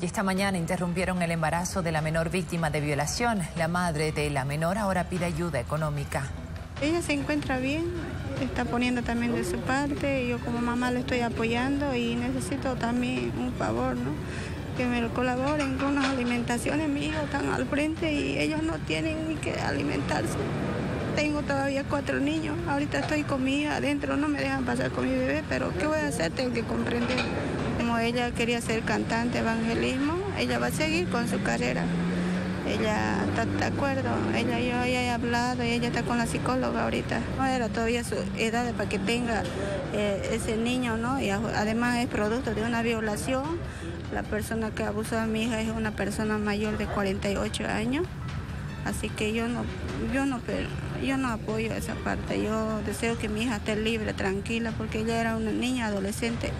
Y esta mañana interrumpieron el embarazo de la menor víctima de violación. La madre de la menor ahora pide ayuda económica. Ella se encuentra bien, está poniendo también de su parte, yo como mamá le estoy apoyando y necesito también un favor, ¿no? Que me colaboren con las alimentaciones, mi hijo están al frente y ellos no tienen ni que alimentarse. Tengo todavía cuatro niños, ahorita estoy con mi hija adentro, no me dejan pasar con mi bebé, pero ¿qué voy a hacer? Tengo que comprender. Ella quería ser cantante, evangelismo, ella va a seguir con su carrera. Ella está de acuerdo, ella yo ya he hablado y ella está con la psicóloga ahorita. No era todavía su edad para que tenga eh, ese niño, ¿no? Y además es producto de una violación. La persona que abusó de mi hija es una persona mayor de 48 años. Así que yo no, yo no, yo no apoyo esa parte. Yo deseo que mi hija esté libre, tranquila, porque ella era una niña adolescente